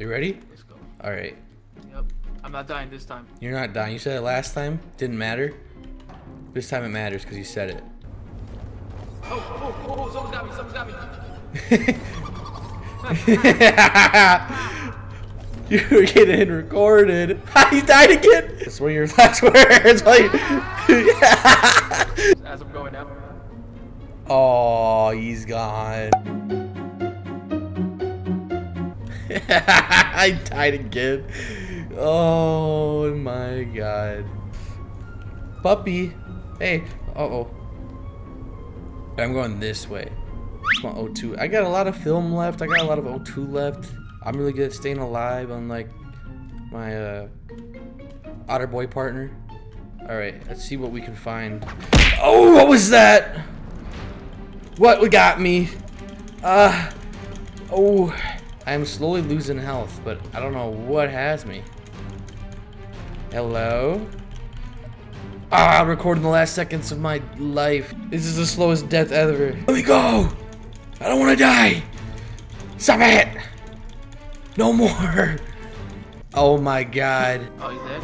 you ready? Let's go. All right. Yep. I'm not dying this time. You're not dying. You said it last time. Didn't matter. This time it matters because you said it. Oh, oh, oh, oh, oh, someone's got me, someone's got me. You're getting recorded. you died again. That's where your last words. Like, As I'm going out. oh, he's gone. I died again. Oh my god. Puppy. Hey. Uh oh. I'm going this way. Come on, O2. I got a lot of film left. I got a lot of O2 left. I'm really good at staying alive, unlike my uh, otter boy partner. All right, let's see what we can find. Oh, what was that? What got me? Uh, oh, I'm slowly losing health, but I don't know what has me. Hello? Ah, I'm recording the last seconds of my life. This is the slowest death ever. Let me go! I don't want to die! Stop it! No more! Oh my god. Oh, he's dead?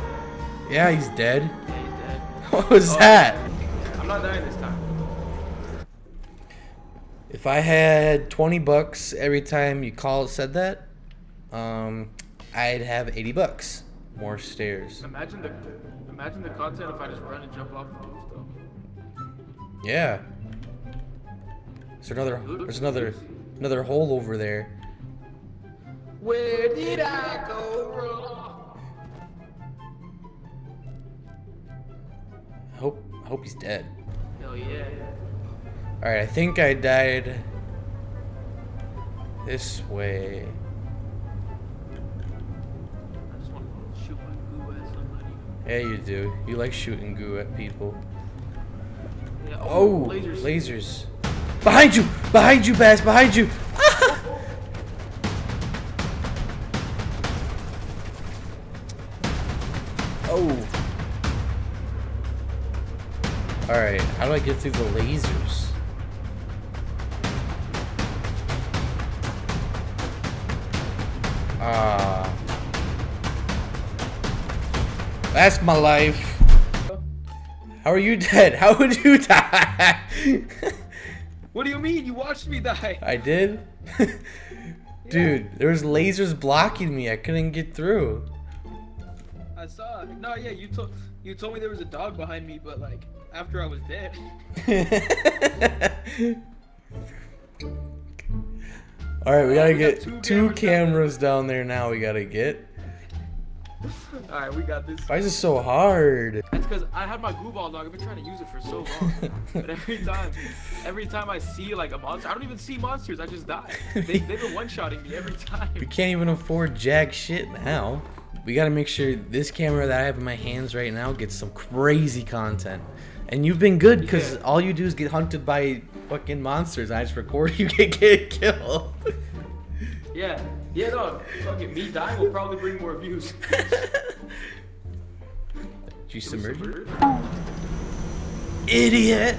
Yeah, he's dead. Yeah, he's dead. What was Oh. that? I'm not dying this time. If I had 20 bucks every time you call said that, um, I'd have 80 bucks. More stairs. Imagine the imagine the content if I just run and jump off the roof though. Yeah. There's another there's another another hole over there. Where did I go wrong? I hope I hope he's dead. Hell yeah. Alright, I think I died this way. I just want to shoot my goo at somebody. Yeah, you do. You like shooting goo at people. Yeah, Oh, oh lasers. lasers. Behind you! Behind you, Bas! Behind you! Ah! oh. Alright, how do I get through the lasers? Ah. That's my life. How are you dead? How would you die? What do you mean? You watched me die. I did? Dude, there was lasers blocking me. I couldn't get through. I saw it. No, yeah, you told you told me there was a dog behind me, but like after I was dead. Alright, we gotta we got get two two cameras down cameras down there now. We gotta get. All right, we got this. Why is it so hard? That's because I had my goo ball dog. I've been trying to use it for so long, but every time, every time I see like a monster, I don't even see monsters. I just die. They, they've been one-shotting me every time. We can't even afford jack shit now. We gotta make sure this camera that I have in my hands right now gets some crazy content. And you've been good because Yeah. all you do is get hunted by fucking monsters. I just record you get, get killed. Yeah, yeah, no, fuck it. Me dying will probably bring more views. Did you submerge? Idiot!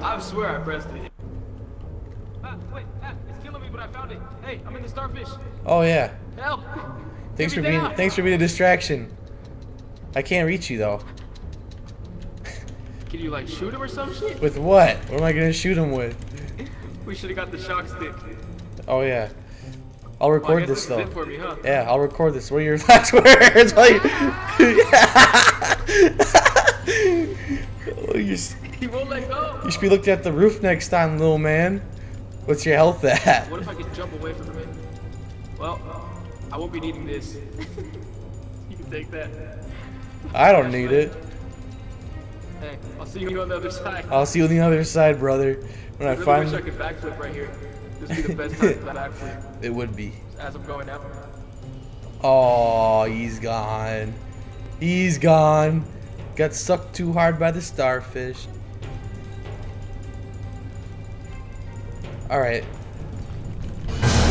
I swear I pressed it. Ah, wait, ah, it's killing me, but I found it. Hey, I'm in the starfish. Oh yeah. Help! Thanks for Get me being thanks for being a distraction. I can't reach you though. Can you like shoot him or some shit? With what? What am I gonna shoot him with? We should have got the shock stick. Oh yeah. I'll record guess this this though. for me, huh? Yeah, I'll record this. What are your last words? Like, oh, you, He won't let go. you should be looking at the roof next time, little man. What's your health at? What if I can jump away from it? Well, I won't be needing this. you can take that. I don't need it. Hey, I'll see you on the other side. I'll see you on the other side, brother. When I I really find wish I could backflip right here. This would be the best time that backflip it would be. as I'm going out. Oh, he's gone. He's gone. Got sucked too hard by the starfish. Alright.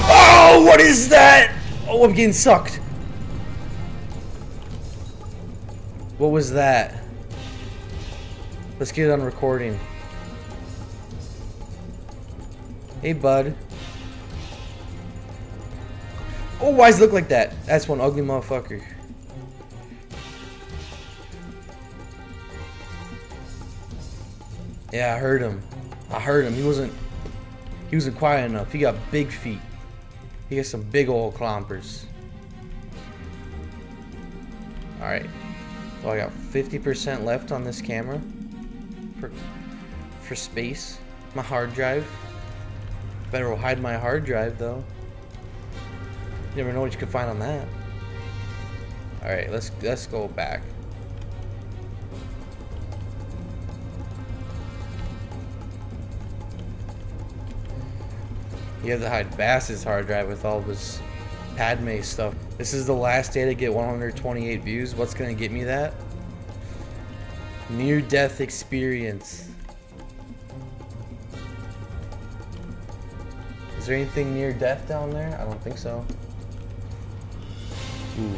Oh, what is that? Oh, I'm getting sucked. What was that? Let's get it on recording. Hey, bud. Oh, why does it look like that? That's one ugly motherfucker. Yeah, I heard him. I heard him. He wasn't. He wasn't quiet enough. He got big feet. He got some big old clompers. All right. Well, I got 50% left on this camera for for space. My hard drive. Better hide my hard drive though. You never know what you can find on that. All right, let's let's go back. You have to hide Bas's hard drive with all this Padme stuff. This is the last day to get 128 views. What's gonna get me that? Near death experience. Is there anything near death down there? I don't think so. Ooh.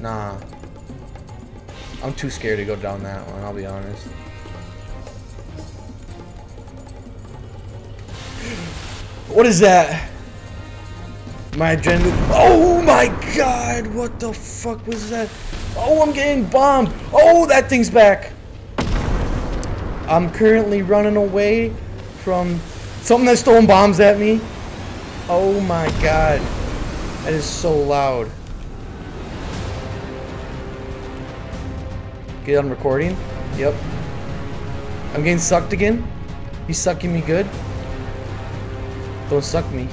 Nah. I'm too scared to go down that one, I'll be honest. What is that? My adrenaline. Oh my god! What the fuck was that? Oh, I'm getting bombed. Oh, that thing's back. I'm currently running away from something that's throwing bombs at me. Oh my god. That is so loud. Get on recording? Yep. I'm getting sucked again. He's sucking me good. Don't suck me.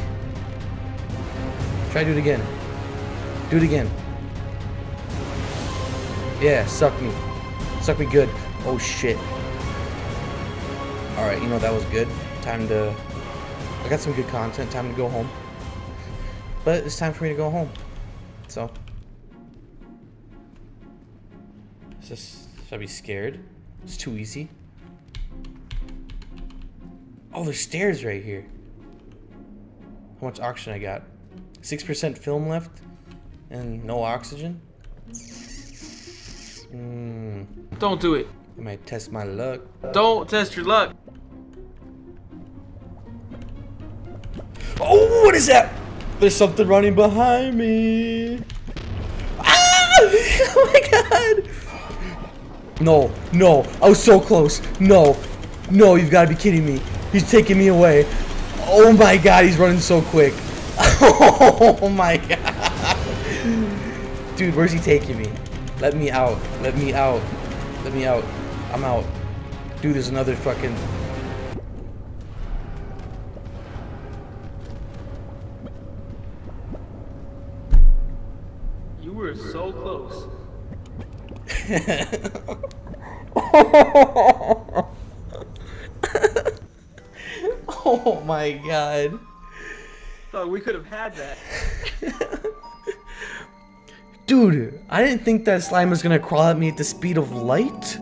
Try do it again. Do it again. Yeah, suck me. Suck me good. Oh shit. Alright, you know that was good. Time to... I got some good content. Time to go home. But it's time for me to go home. So... Just, should I be scared? It's too easy. Oh, there's stairs right here. How much oxygen I got? 6% film left and no oxygen? Hmm. Don't do it. I might test my luck. Don't test your luck. Oh, what is that? There's something running behind me. Ah! oh my god. No, no. I was so close. No. No, you've got to be kidding me. He's taking me away. Oh my god, he's running so quick. Oh my god. Dude, where's he taking me? Let me out. Let me out. Let me out. I'm out. Dude, there's another fucking... You were so close. oh my god. Thought we could have had that. Dude, I didn't think that slime was gonna crawl at me at the speed of light.